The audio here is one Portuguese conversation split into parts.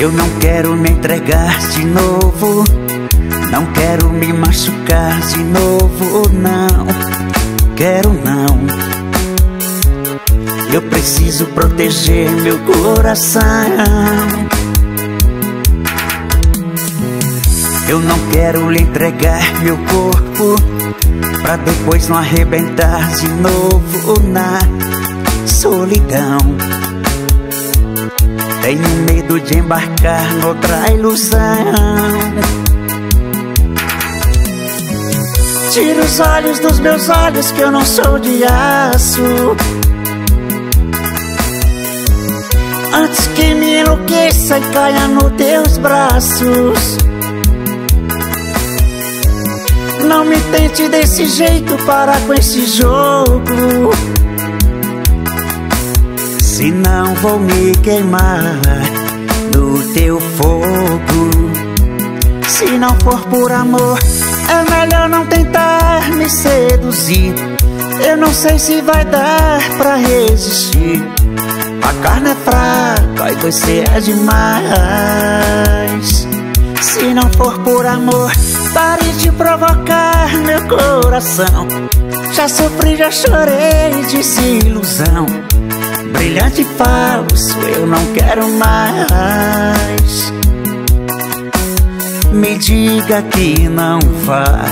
Eu não quero me entregar de novo. Não quero me machucar de novo, não. Quero não. Eu preciso proteger meu coração. Eu não quero lhe entregar meu corpo Pra depois não arrebentar de novo na solidão Tenho medo de embarcar noutra ilusão. Tira os olhos dos meus olhos que eu não sou de aço. Antes que me enlouqueça e caia nos teus braços. Não me tente desse jeito, para com esse jogo Senão vou me queimar no teu fogo. Se não for por amor, é melhor não tentar me seduzir. Eu não sei se vai dar pra resistir. A carne é fraca e você é demais. Se não for por amor Pare de provocar meu coração. Já sofri, já chorei de desilusão Brilhante falso, eu não quero mais. Me diga que não vai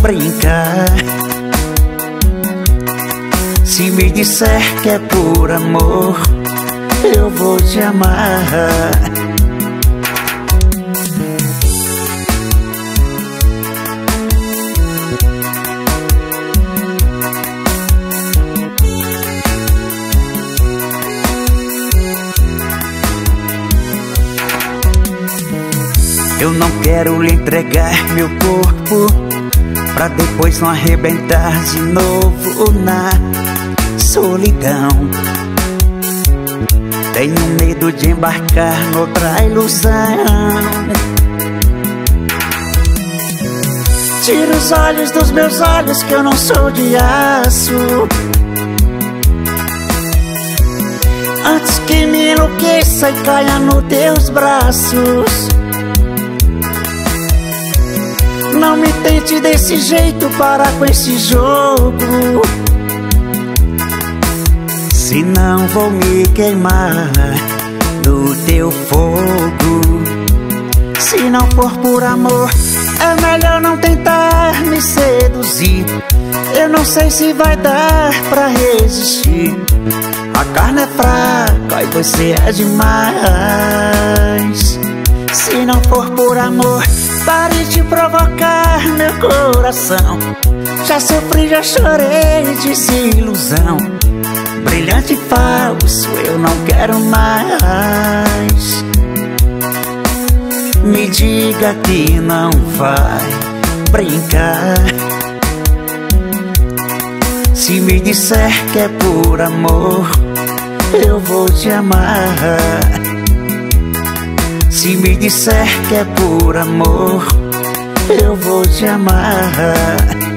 brincar. Se me disser que é por amor Eu vou te amar Eu não quero lhe entregar meu corpo Pra depois não arrebentar de novo na solidão. Tenho medo de embarcar noutra ilusão. Tira os olhos dos meus olhos que eu não sou de aço. Antes que me enlouqueça e caia nos teus braços Não me tente desse jeito, para com esse jogo. Senão vou me queimar no teu fogo. Se não for por amor, é melhor não tentar me seduzir. Eu não sei se vai dar pra resistir. A carne é fraca e você é demais. Se não for por amor Pare de provocar meu coração. Já sofri, já chorei de desilusão. Brilhante e falso, eu não quero mais. Me diga que não vai brincar. Se me disser que é por amor Eu vou te amar se me disser que é por amor, eu vou te amar.